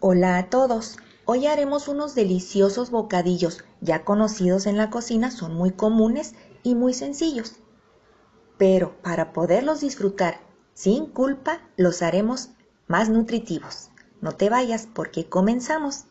Hola a todos. Hoy haremos unos deliciosos bocadillos, ya conocidos en la cocina, son muy comunes y muy sencillos. Pero para poderlos disfrutar sin culpa, los haremos más nutritivos. No te vayas porque comenzamos.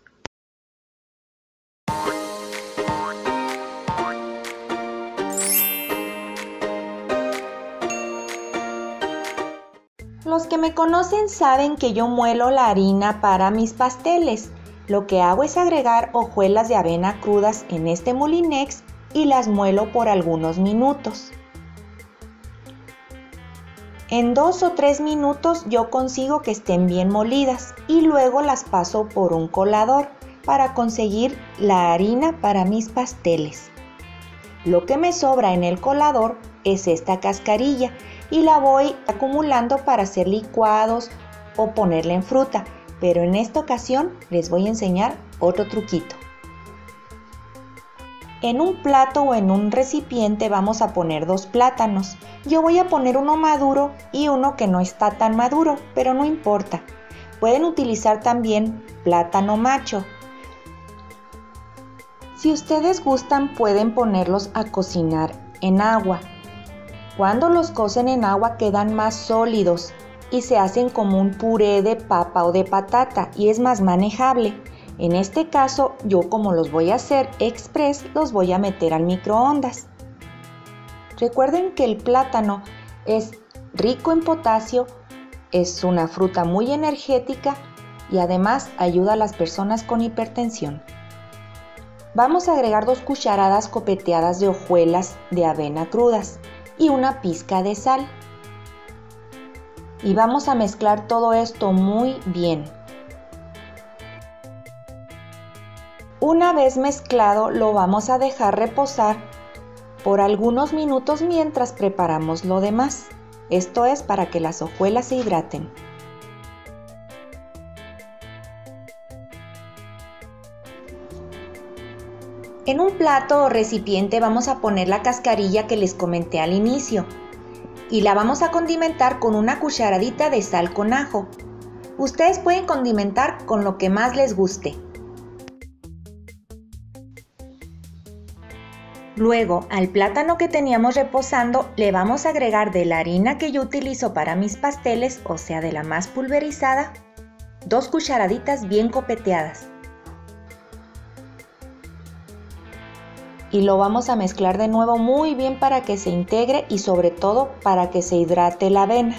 Los que me conocen saben que yo muelo la harina para mis pasteles. Lo que hago es agregar hojuelas de avena crudas en este mulinex y las muelo por algunos minutos. En dos o tres minutos yo consigo que estén bien molidas y luego las paso por un colador para conseguir la harina para mis pasteles. Lo que me sobra en el colador es esta cascarilla y la voy acumulando para hacer licuados o ponerla en fruta, pero en esta ocasión les voy a enseñar otro truquito. En un plato o en un recipiente vamos a poner dos plátanos. Yo voy a poner uno maduro y uno que no está tan maduro, pero no importa. Pueden utilizar también plátano macho. Si ustedes gustan pueden ponerlos a cocinar en agua cuando los cocen en agua quedan más sólidos y se hacen como un puré de papa o de patata y es más manejable. En este caso, yo como los voy a hacer express, los voy a meter al microondas. Recuerden que el plátano es rico en potasio, es una fruta muy energética y además ayuda a las personas con hipertensión. Vamos a agregar dos cucharadas copeteadas de hojuelas de avena crudas y una pizca de sal. Y vamos a mezclar todo esto muy bien. Una vez mezclado lo vamos a dejar reposar por algunos minutos mientras preparamos lo demás. Esto es para que las hojuelas se hidraten. En un plato o recipiente vamos a poner la cascarilla que les comenté al inicio y la vamos a condimentar con una cucharadita de sal con ajo. Ustedes pueden condimentar con lo que más les guste. Luego, al plátano que teníamos reposando le vamos a agregar de la harina que yo utilizo para mis pasteles, o sea, de la más pulverizada, dos cucharaditas bien copeteadas. Y lo vamos a mezclar de nuevo muy bien para que se integre y sobre todo para que se hidrate la avena.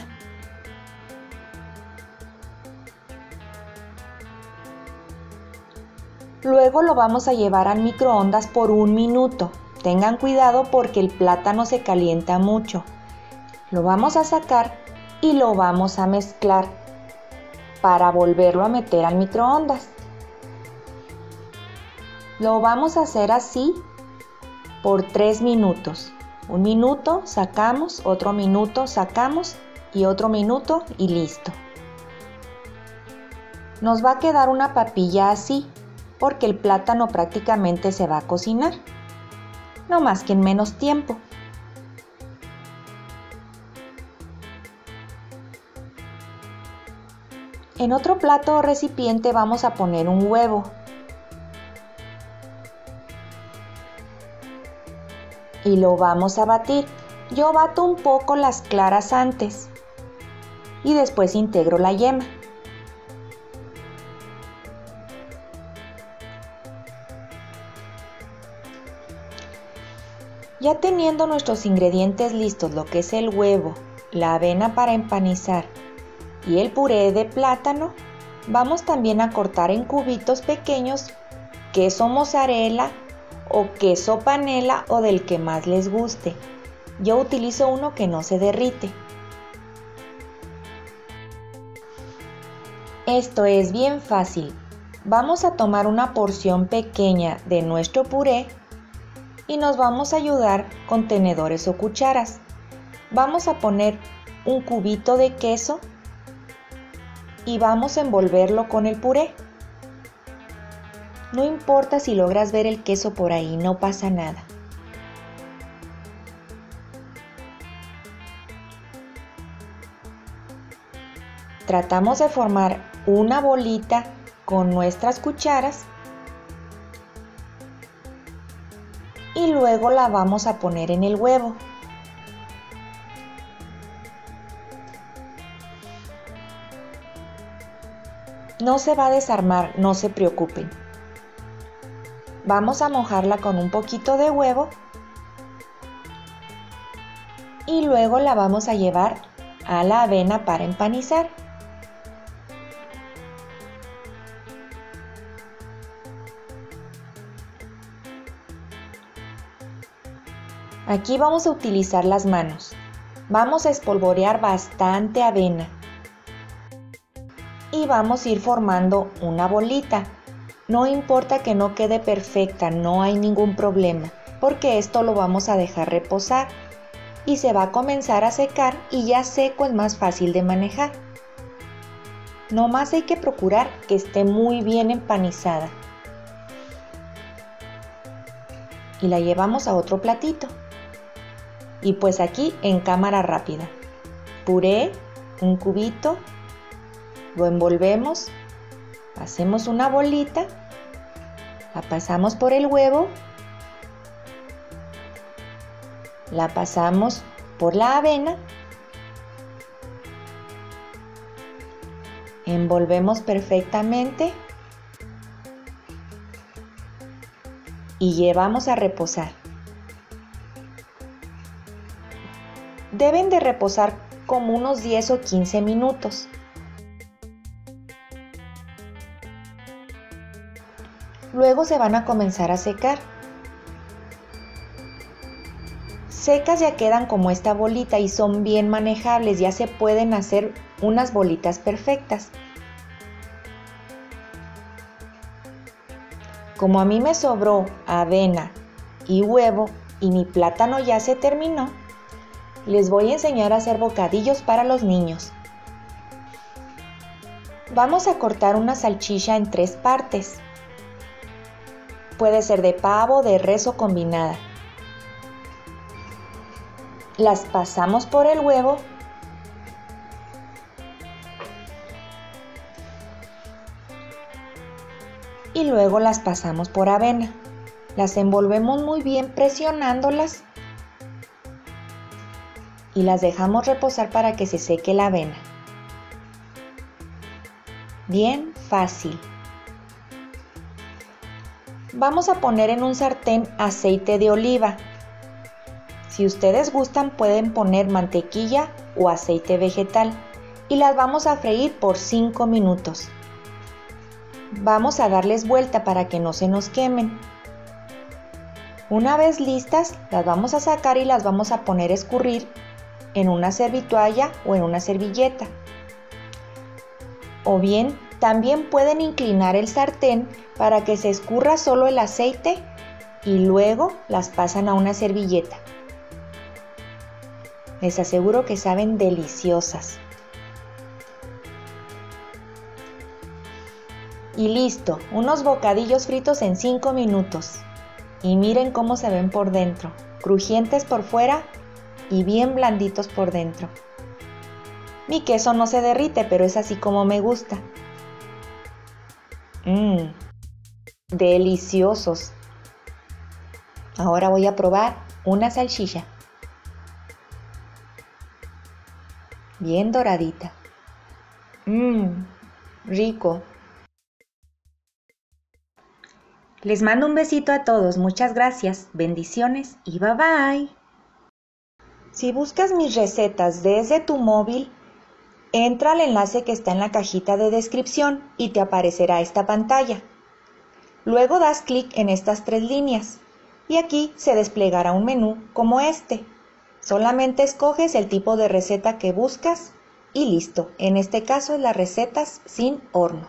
Luego lo vamos a llevar al microondas por un minuto. Tengan cuidado porque el plátano se calienta mucho. Lo vamos a sacar y lo vamos a mezclar para volverlo a meter al microondas. Lo vamos a hacer así por 3 minutos. Un minuto, sacamos, otro minuto, sacamos y otro minuto y listo. Nos va a quedar una papilla así, porque el plátano prácticamente se va a cocinar. No más que en menos tiempo. En otro plato o recipiente vamos a poner un huevo y lo vamos a batir. Yo bato un poco las claras antes y después integro la yema. Ya teniendo nuestros ingredientes listos, lo que es el huevo, la avena para empanizar y el puré de plátano, vamos también a cortar en cubitos pequeños queso mozzarella o queso panela o del que más les guste. Yo utilizo uno que no se derrite. Esto es bien fácil. Vamos a tomar una porción pequeña de nuestro puré y nos vamos a ayudar con tenedores o cucharas. Vamos a poner un cubito de queso y vamos a envolverlo con el puré. No importa si logras ver el queso por ahí, no pasa nada. Tratamos de formar una bolita con nuestras cucharas y luego la vamos a poner en el huevo. No se va a desarmar, no se preocupen. Vamos a mojarla con un poquito de huevo y luego la vamos a llevar a la avena para empanizar. Aquí vamos a utilizar las manos. Vamos a espolvorear bastante avena y vamos a ir formando una bolita. No importa que no quede perfecta, no hay ningún problema, porque esto lo vamos a dejar reposar y se va a comenzar a secar y ya seco es más fácil de manejar. No más hay que procurar que esté muy bien empanizada. Y la llevamos a otro platito. Y pues aquí en cámara rápida. Puré, un cubito, lo envolvemos, hacemos una bolita, la pasamos por el huevo, la pasamos por la avena, envolvemos perfectamente y llevamos a reposar. Deben de reposar como unos 10 o 15 minutos. Luego se van a comenzar a secar. Secas ya quedan como esta bolita y son bien manejables, ya se pueden hacer unas bolitas perfectas. Como a mí me sobró avena y huevo y mi plátano ya se terminó, les voy a enseñar a hacer bocadillos para los niños. Vamos a cortar una salchicha en tres partes. Puede ser de pavo, de res o combinada. Las pasamos por el huevo y luego las pasamos por avena. Las envolvemos muy bien presionándolas y las dejamos reposar para que se seque la avena. Bien fácil. Vamos a poner en un sartén aceite de oliva. Si ustedes gustan pueden poner mantequilla o aceite vegetal y las vamos a freír por 5 minutos. Vamos a darles vuelta para que no se nos quemen. Una vez listas, las vamos a sacar y las vamos a poner a escurrir en una servitualla o en una servilleta. O bien también pueden inclinar el sartén para que se escurra solo el aceite y luego las pasan a una servilleta. Les aseguro que saben deliciosas. Y listo, unos bocadillos fritos en 5 minutos. Y miren cómo se ven por dentro, crujientes por fuera y bien blanditos por dentro. Mi queso no se derrite, pero es así como me gusta. Mmm, deliciosos. Ahora voy a probar una salchicha. Bien doradita. Mmm, rico. Les mando un besito a todos, muchas gracias, bendiciones y bye bye. Si buscas mis recetas desde tu móvil, Entra al enlace que está en la cajita de descripción y te aparecerá esta pantalla. Luego das clic en estas tres líneas y aquí se desplegará un menú como este. Solamente escoges el tipo de receta que buscas y listo. En este caso las recetas sin horno.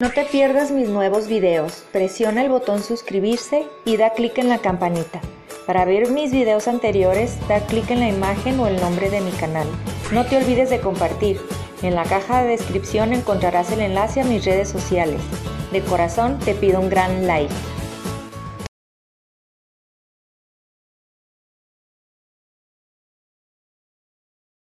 No te pierdas mis nuevos videos. Presiona el botón suscribirse y da clic en la campanita. Para ver mis videos anteriores, da clic en la imagen o el nombre de mi canal. No te olvides de compartir. En la caja de descripción encontrarás el enlace a mis redes sociales. De corazón te pido un gran like.